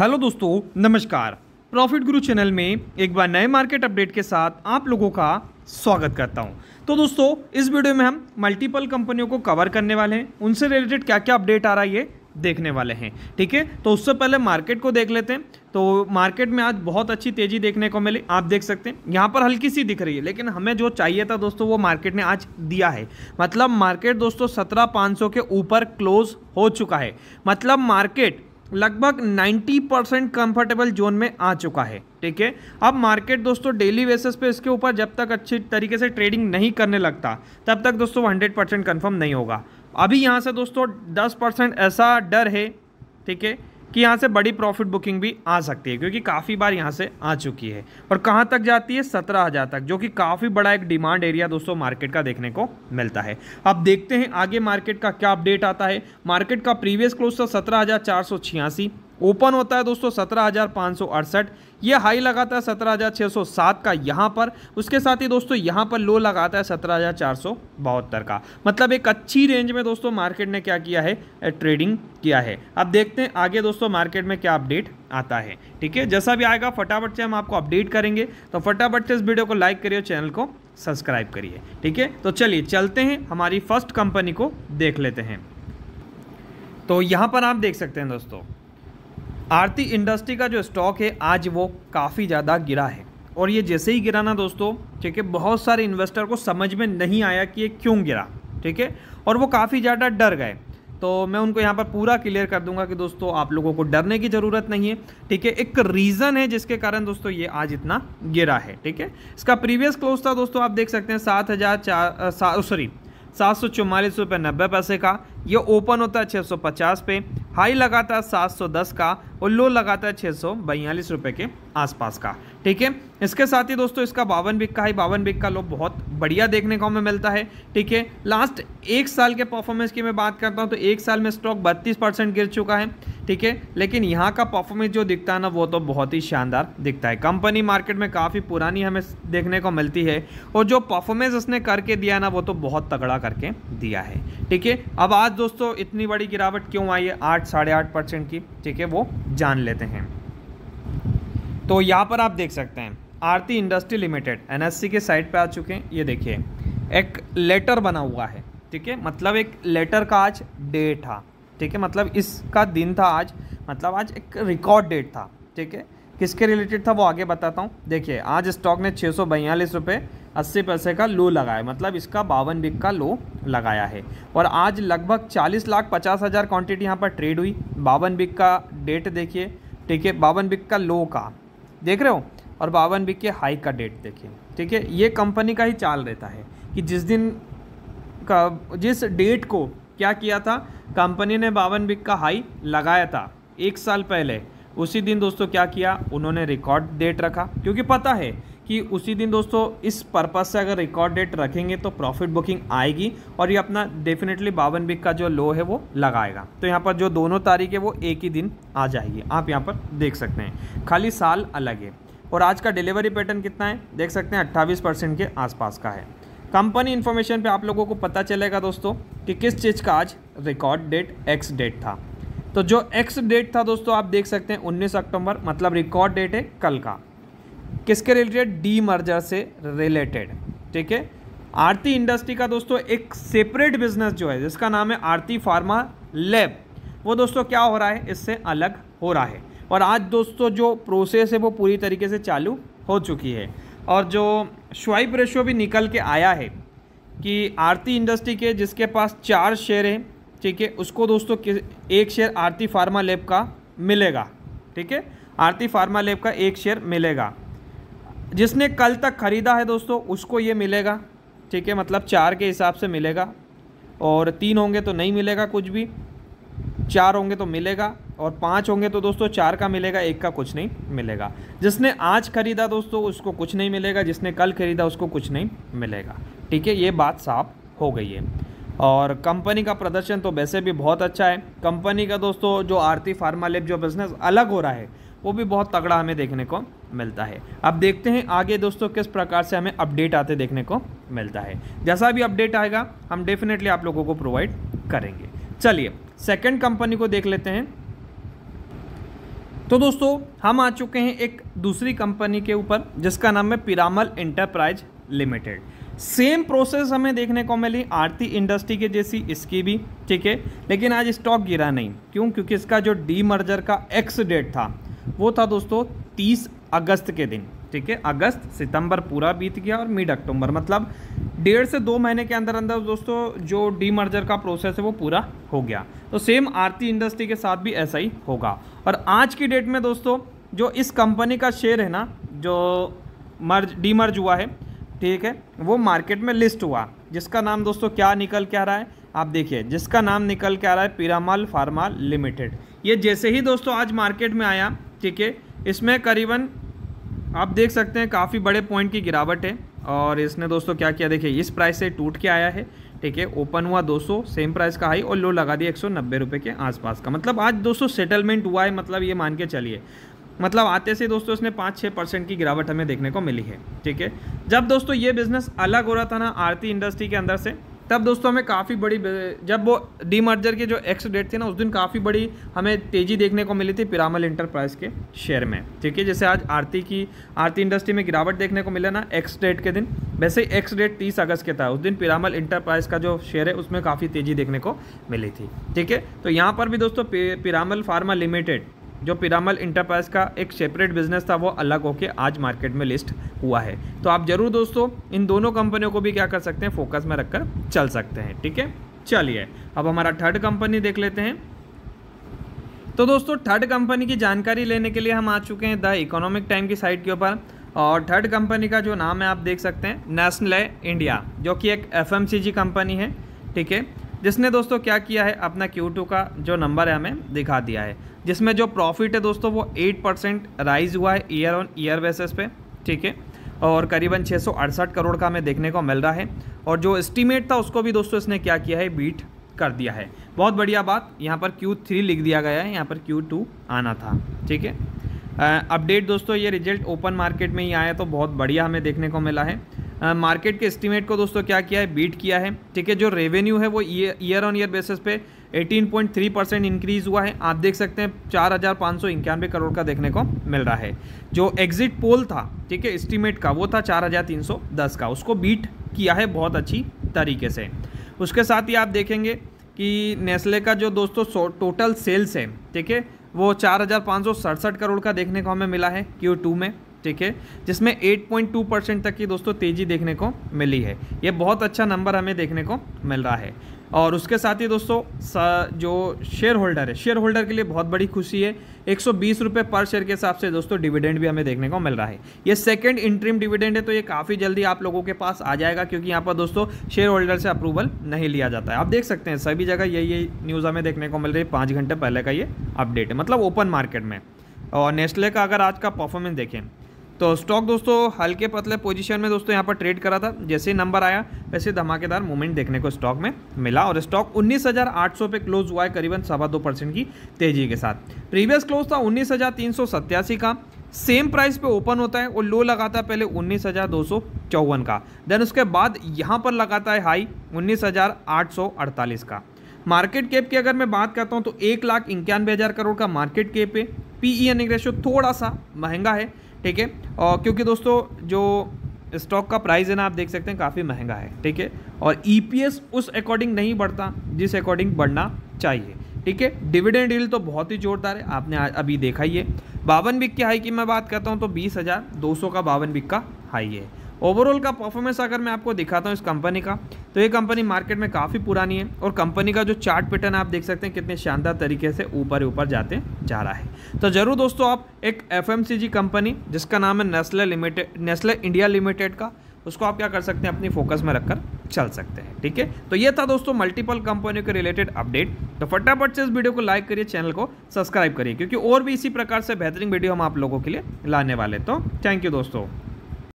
Hello दोस्तों, नमस्कार। Profit गुरु channel में एक बार नए मार्केट अपडेट के साथ आप लोगों का स्वागत करता हूँ। तो दोस्तों, इस वीडियो में हम मल्टीपल कंपनियों को कवर करने वाले हैं। उनसे रिलेटेड क्या क्या अपडेट आ रहा है, ये देखने वाले हैं, ठीक है? तो उससे पहले मार्केट को देख लेते हैं। तो मार्केट में आज बहुत अच्छी तेज़ी देखने को मिली, आप देख सकते हैं। यहाँ पर हल्की सी दिख रही है, लेकिन हमें जो चाहिए था दोस्तों, वो मार्केट ने आज दिया है। मतलब मार्केट दोस्तों, सत्रह पाँच सौ के ऊपर क्लोज हो चुका है। मतलब मार्केट लगभग 90 परसेंट कम्फर्टेबल जोन में आ चुका है, ठीक है? अब मार्केट दोस्तों डेली बेसिस पे इसके ऊपर जब तक अच्छी तरीके से ट्रेडिंग नहीं करने लगता, तब तक दोस्तों 100 परसेंट कन्फर्म नहीं होगा। अभी यहाँ से दोस्तों 10 परसेंट ऐसा डर है, ठीक है? कि यहाँ से बड़ी प्रॉफिट बुकिंग भी आ सकती है, क्योंकि काफ़ी बार यहाँ से आ चुकी है। और कहाँ तक जाती है? सत्रह हज़ार तक, जो कि काफ़ी बड़ा एक डिमांड एरिया दोस्तों मार्केट का देखने को मिलता है। अब देखते हैं आगे मार्केट का क्या अपडेट आता है। मार्केट का प्रीवियस क्लोज था सत्रह ओपन होता है दोस्तों सत्रह हज़ार पाँच सौ अड़सठ। ये हाई लगाता है सत्रह हज़ार छः सौ सात का यहाँ पर। उसके साथ ही दोस्तों यहाँ पर लो लगाता है सत्रह हज़ार चार सौ बहत्तर का। मतलब एक अच्छी रेंज में दोस्तों मार्केट ने क्या किया है? ट्रेडिंग किया है। अब देखते हैं आगे दोस्तों मार्केट में क्या अपडेट आता है। ठीक है? जैसा भी आएगा, फटाफट से हम आपको अपडेट करेंगे। तो फटाफट से इस वीडियो को लाइक करिए चैनल को सब्सक्राइब करिए। ठीक है? तो चलिए चलते हैं, हमारी फ़र्स्ट कंपनी को देख लेते हैं। तो यहाँ पर आप देख सकते हैं दोस्तों। आरती इंडस्ट्री का जो स्टॉक है, आज वो काफ़ी ज़्यादा गिरा है। और ये जैसे ही गिरा ना दोस्तों, ठीक है, बहुत सारे इन्वेस्टर को समझ में नहीं आया कि ये क्यों गिरा, ठीक है, और वो काफ़ी ज़्यादा डर गए। तो मैं उनको यहाँ पर पूरा क्लियर कर दूँगा कि दोस्तों, आप लोगों को डरने की ज़रूरत नहीं है, ठीक है, एक रीज़न है जिसके कारण दोस्तों ये आज इतना गिरा है, ठीक है। इसका प्रीवियस क्लोज था दोस्तों, आप देख सकते हैं, सात हज़ार चार सॉरी सात सौ चौवालीस रुपये नब्बे पैसे का, ये ओपन होता है छः सौ पचास पे हाई लगाता है सात सौ दस का और लो लगाता है छः सौ बयालीस रुपये के आसपास का। ठीक है? इसके साथ ही दोस्तों, इसका बावन बिक का हाई बावन बिक का लो बहुत बढ़िया देखने को हमें मिलता है। ठीक है लास्ट एक साल के परफॉर्मेंस की मैं बात करता हूँ तो एक साल में स्टॉक बत्तीस परसेंट गिर चुका है। ठीक है, लेकिन यहाँ का परफॉर्मेंस जो दिखता है ना, वो तो बहुत ही शानदार दिखता है। कंपनी मार्केट में काफ़ी पुरानी हमें देखने को मिलती है, और जो परफॉर्मेंस उसने करके दिया ना, वो तो बहुत तगड़ा करके दिया है। ठीक है, अब आज दोस्तों, इतनी बड़ी गिरावट क्यों आई है? आठ, साढ़े आठ परसेंट की, ठीक है, वो जान लेते हैं। तो यहाँ पर आप देख सकते हैं आरती इंडस्ट्री लिमिटेड, एनएससी के साइट पे आ चुके हैं, ये देखिए। एक लेटर बना हुआ है, ठीक है? मतलब एक लेटर का आज डे था, ठीक है? मतलब इसका दिन था आज मतलब आज एक रिकॉर्ड डेट था, ठीक है? किसके रिलेटेड था वो आगे बताता हूँ। देखिए, आज स्टॉक ने छः सौ बयालीस रुपये अस्सी पैसे का लो लगाया मतलब इसका बावन बिक का लो लगाया है। और आज लगभग चालीस लाख पचास हज़ार क्वान्टिटी यहाँ पर ट्रेड हुई, बावन बिक का डेट देखिए, ठीक है? बावन बिक का लो का। देख रहे हो? और बावन बिक के हाई का डेट देखिए। ठीक है, ये कंपनी का ही चाल रहता है कि जिस दिन का, जिस डेट को क्या किया था कंपनी ने बावन बिक का हाई लगाया था, एक साल पहले। उसी दिन दोस्तों क्या किया? उन्होंने रिकॉर्ड डेट रखा। क्योंकि पता है कि उसी दिन दोस्तों इस पर्पज़ से अगर रिकॉर्ड डेट रखेंगे तो प्रॉफिट बुकिंग आएगी और ये अपना डेफिनेटली बावन बिक का जो लो है वो लगाएगा। तो यहाँ पर जो दोनों तारीख है वो एक ही दिन आ जाएगी। आप यहाँ पर देख सकते हैं। खाली साल अलग है। और आज का डिलीवरी पैटर्न कितना है? देख सकते हैं, अट्ठावीस परसेंट के आसपास का है। कंपनी इन्फॉर्मेशन पे आप लोगों को पता चलेगा दोस्तों कि किस चीज़ का आज रिकॉर्ड डेट एक्स डेट था। तो जो एक्स डेट था दोस्तों, आप देख सकते हैं 19 अक्टूबर मतलब रिकॉर्ड डेट है कल का। किसके रिलेटेड डी मर्जर से रिलेटेड ठीक है? आरती इंडस्ट्री का दोस्तों एक सेपरेट बिज़नेस जो है, जिसका नाम है आरती फार्मा लैब वो दोस्तों क्या हो रहा है? इससे अलग हो रहा है। और आज दोस्तों जो प्रोसेस है वो पूरी तरीके से चालू हो चुकी है। और जो स्वाइप रेशो भी निकल के आया है कि आरती इंडस्ट्री के जिसके पास चार शेयर हैं, ठीक है, उसको दोस्तों एक शेयर आरती फार्मा लैब का मिलेगा, ठीक है? आरती फार्मा लैब का एक शेयर मिलेगा। जिसने कल तक ख़रीदा है दोस्तों, उसको ये मिलेगा, ठीक है? मतलब चार के हिसाब से मिलेगा। और तीन होंगे तो नहीं मिलेगा कुछ भी, चार होंगे तो मिलेगा। और पाँच होंगे तो दोस्तों चार का मिलेगा, एक का कुछ नहीं मिलेगा। जिसने आज खरीदा दोस्तों, उसको कुछ नहीं मिलेगा। जिसने कल खरीदा, उसको कुछ नहीं मिलेगा। ठीक है, ये बात साफ़ हो गई है। और कंपनी का प्रदर्शन तो वैसे भी बहुत अच्छा है। कंपनी का दोस्तों, जो आरती फार्मा लेब, जो बिज़नेस अलग हो रहा है, वो भी बहुत तगड़ा हमें देखने को मिलता है। अब देखते हैं आगे दोस्तों, किस प्रकार से हमें अपडेट आते देखने को मिलता है। जैसा भी अपडेट आएगा, हम डेफिनेटली आप लोगों को प्रोवाइड करेंगे। चलिए सेकेंड कंपनी को देख लेते हैं। तो दोस्तों, हम आ चुके हैं एक दूसरी कंपनी के ऊपर, जिसका नाम है Piramal enterprise limited. Same process हमें देखने को मिली आरती इंडस्ट्री के जैसी, इसकी भी, ठीक है? लेकिन आज स्टॉक गिरा नहीं। क्यों? क्योंकि इसका जो डी मर्जर का एक्स डेट था, वो था दोस्तों 30 अगस्त के दिन, ठीक है? अगस्त, सितंबर पूरा बीत गया और मिड अक्टूबर मतलब डेढ़ से दो महीने के अंदर अंदर दोस्तों, जो डी मर्जर का प्रोसेस है, वो पूरा हो गया। तो सेम आरती इंडस्ट्री के साथ भी ऐसा ही होगा। और आज की डेट में दोस्तों, जो इस कंपनी का शेयर है ना, जो मर्ज डी मर्ज हुआ है, ठीक है, वो मार्केट में लिस्ट हुआ। जिसका नाम दोस्तों क्या निकल के आ रहा है, आप देखिए, जिसका नाम निकल के आ रहा है पिरामल फार्मा लिमिटेड ये जैसे ही दोस्तों आज मार्केट में आया, ठीक है, इसमें करीबन, आप देख सकते हैं, काफ़ी बड़े पॉइंट की गिरावट है। और इसने दोस्तों क्या किया, देखिए, इस प्राइस से टूट के आया है। ठीक है ओपन हुआ 200 सेम प्राइस का हाई और लो लगा दिया एक सौ के आसपास का। मतलब आज दोस्तों सेटलमेंट हुआ है मतलब ये मान के चलिए। मतलब आते से दोस्तों इसने पाँच छः परसेंट की गिरावट हमें देखने को मिली है, ठीक है? जब दोस्तों ये बिज़नेस अलग हो रहा था ना, आरती इंडस्ट्री के अंदर से, तब दोस्तों हमें काफ़ी बड़ी जब वो डी मर्जर की जो एक्स डेट थी ना, उस दिन काफ़ी बड़ी हमें तेज़ी देखने को मिली थी पिरामल इंटरप्राइज के शेयर में, ठीक है? जैसे आज आरती की, आरती इंडस्ट्री में गिरावट देखने को मिला ना एक्स डेट के दिन वैसे एक्स डेट तीस अगस्त के था। उस दिन पिरामल इंटरप्राइज का जो शेयर है, उसमें काफ़ी तेज़ी देखने को मिली थी। ठीक है? तो यहाँ पर भी दोस्तों पिरामल फार्मा लिमिटेड जो पिरामल इंटरप्राइज का एक सेपरेट बिज़नेस था, वो अलग होके आज मार्केट में लिस्ट हुआ है। तो आप ज़रूर दोस्तों इन दोनों कंपनियों को भी क्या कर सकते हैं फोकस में रखकर चल सकते हैं। ठीक है? चलिए, अब हमारा थर्ड कंपनी देख लेते हैं। तो दोस्तों थर्ड कंपनी की जानकारी लेने के लिए हम आ चुके हैं द इकोनॉमिक टाइम की साइट के ऊपर। और थर्ड कंपनी का जो नाम है, आप देख सकते हैं नेशनल इंडिया जो कि एक एफएमसीजी कंपनी है, ठीक है? जिसने दोस्तों क्या किया है, अपना Q2 का जो नंबर है, हमें दिखा दिया है। जिसमें जो प्रॉफिट है दोस्तों, वो 8 परसेंट राइज हुआ है ईयर ऑन ईयर बेसिस पे, ठीक है? और करीबन छः सौ अड़सठ करोड़ का हमें देखने को मिल रहा है। और जो एस्टीमेट था, उसको भी दोस्तों इसने क्या किया है बीट कर दिया है। बहुत बढ़िया बात, यहाँ पर Q3 लिख दिया गया है, यहाँ पर Q2 आना था, ठीक है? अपडेट दोस्तों, ये रिज़ल्ट ओपन मार्केट में ही आया तो बहुत बढ़िया हमें देखने को मिला है। मार्केट के एस्टीमेट को दोस्तों क्या किया है? बीट किया है। ठीक है, जो रेवेन्यू है वो ईयर ऑन ईयर बेसिस पे 18.3 परसेंट इंक्रीज हुआ है। आप देख सकते हैं, चार हज़ार पाँच सौ इक्यानवे करोड़ का देखने को मिल रहा है। जो एग्जिट पोल था, ठीक है एस्टीमेट का, वो था चार हज़ार तीन सौ दस का। उसको बीट किया है बहुत अच्छी तरीके से। उसके साथ ही आप देखेंगे कि नेस्ले का जो दोस्तों टोटल सेल्स है, ठीक है वो चार हज़ार पाँच सौ सड़सठ करोड़ का देखने को हमें मिला है क्यू टू में, ठीक है? जिसमें 8.2 परसेंट तक की दोस्तों तेज़ी देखने को मिली है। ये बहुत अच्छा नंबर हमें देखने को मिल रहा है। और उसके साथ ही दोस्तों जो शेयर होल्डर है शेयर होल्डर के लिए बहुत बड़ी खुशी है। एक सौ पर शेयर के हिसाब से दोस्तों डिविडेंड भी हमें देखने को मिल रहा है। ये सेकंड इंट्रीम डिविडेंड है तो ये काफ़ी जल्दी आप लोगों के पास आ जाएगा, क्योंकि यहाँ पर दोस्तों शेयर होल्डर से अप्रूवल नहीं लिया जाता है। आप देख सकते हैं, सभी जगह यही यही न्यूज़ हमें देखने को मिल रही है। पाँच घंटे पहले का ये अपडेट है मतलब ओपन मार्केट में। और नेस्ले का अगर आज का परफॉर्मेंस देखें तो स्टॉक दोस्तों हल्के पतले पोजीशन में दोस्तों यहाँ पर ट्रेड करा था। जैसे नंबर आया वैसे धमाकेदार मूवमेंट देखने को स्टॉक में मिला और स्टॉक 19,800 पे क्लोज हुआ है करीबन सवा दो परसेंट की तेज़ी के साथ। प्रीवियस क्लोज था उन्नीस का। सेम प्राइस पे ओपन होता है और लो लगाता है पहले उन्नीस हज़ार दो सौ चौवन का। देन उसके बाद यहाँ पर लगाता है हाई उन्नीस हज़ार आठ सौ अड़तालीस का। मार्केट कैप की अगर मैं बात करता हूँ तो एक लाख इक्यानवे हज़ार करोड़ का मार्केट कैप है। पी ई रेशियो थोड़ा सा महँगा है, ठीक है? और क्योंकि दोस्तों, जो स्टॉक का प्राइस है ना, आप देख सकते हैं, काफ़ी महँगा है, ठीक है? और ईपीएस e उस अकॉर्डिंग नहीं बढ़ता, जिस अकॉर्डिंग बढ़ना चाहिए, ठीक है? डिविडेंड डील तो बहुत ही जोरदार है, आपने अभी देखा ही है। बावन बिक के हाई की मैं बात करता हूँ तो बीस हज़ार दो सौ का बावन बिक का हाई है। ओवरऑल का परफॉर्मेंस अगर मैं आपको दिखाता हूँ इस कंपनी का तो ये कंपनी मार्केट में काफ़ी पुरानी है और कंपनी का जो चार्ट पैटर्न आप देख सकते हैं कितने शानदार तरीके से ऊपर ऊपर जाते जा रहा है। तो ज़रूर दोस्तों आप एक एफएमसीजी कंपनी जिसका नाम है Nestle limited Nestle India limited का, उसको आप क्या कर सकते हैं, अपनी फोकस में रखकर चल सकते हैं, ठीक है? तो ये था दोस्तों मल्टीपल कंपनियों के रिलेटेड अपडेट तो फटाफट से इस वीडियो को लाइक करिए चैनल को सब्सक्राइब करिए, क्योंकि और भी इसी प्रकार से बेहतरीन वीडियो हम आप लोगों के लिए लाने वाले तो थैंक यू दोस्तों।